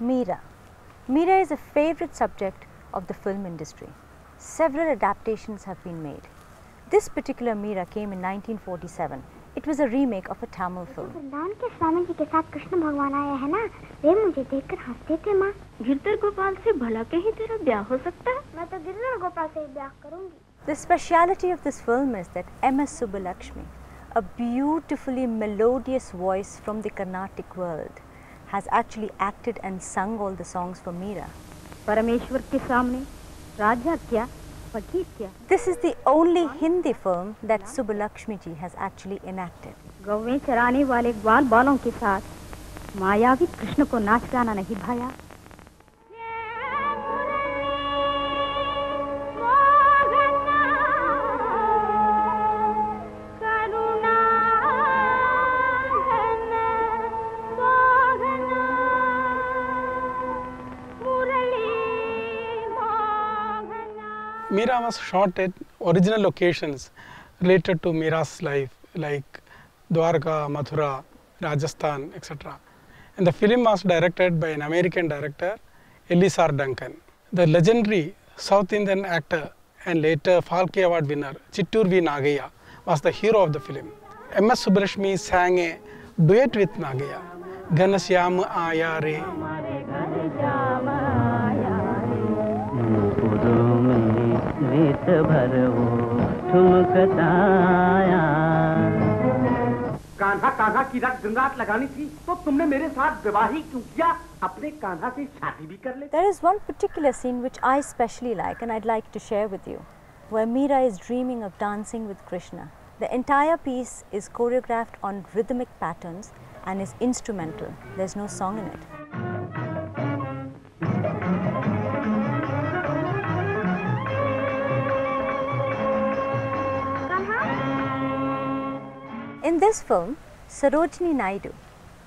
Meera. Meera is a favorite subject of the film industry. Several adaptations have been made. This particular Meera came in 1947. It was a remake of a Tamil film. के के साथ कृष्ण भगवान हैं ना वे मुझे देखकर हंसते थे माँ गोपाल से भला कहीं तेरा ब्याह हो सकता है मैं तो गोपाल से ब्याह करूंगी The speciality of this film is that M.S. Subbulakshmi, a beautifully melodious voice from the Carnatic world, has actually acted and sung all the songs for Meera. परमेश्वर के सामने राजा क्या फकीर क्या This is the only Hindi film that Subbulakshmi ji has actually enacted. गौवें चराने वाले ग्वाल बालों के साथ मायावी कृष्ण को नाच गाना नहीं भाया Meera was shot at original locations related to Meera's life, like Dwarka, Mathura, Rajasthan, etc. And the film was directed by an American director, Ellis R. Dungan. The legendary South Indian actor and later Phalke Award winner, Chittur V. Nagaiah, was the hero of the film. M.S. Subbulakshmi sang a duet with Nagaiah, Ghanashyam Aaya भर वो ठुमकताया कान्हा कान्हा की रट दिन रात लगानी थी तो तुमने मेरे साथ विवाह ही क्यों किया अपने कान्हा से शादी भी कर ले There is one particular scene which I especially like and I'd like to share with you, where Meera is dreaming of dancing with Krishna. The entire piece is choreographed on rhythmic patterns and is instrumental. There's no song in it. In this film, Sarojini Naidu,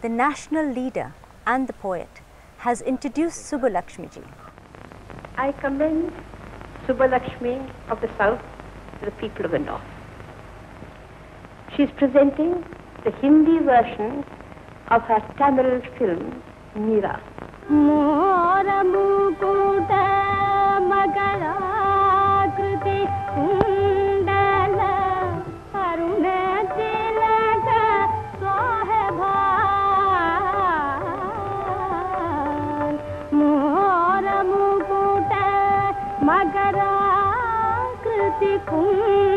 the national leader and the poet, has introduced Subbulakshmiji. I commend Subbulakshmi of the South to the people of the North. She is presenting the Hindi version of her Tamil film, Meera. से कुम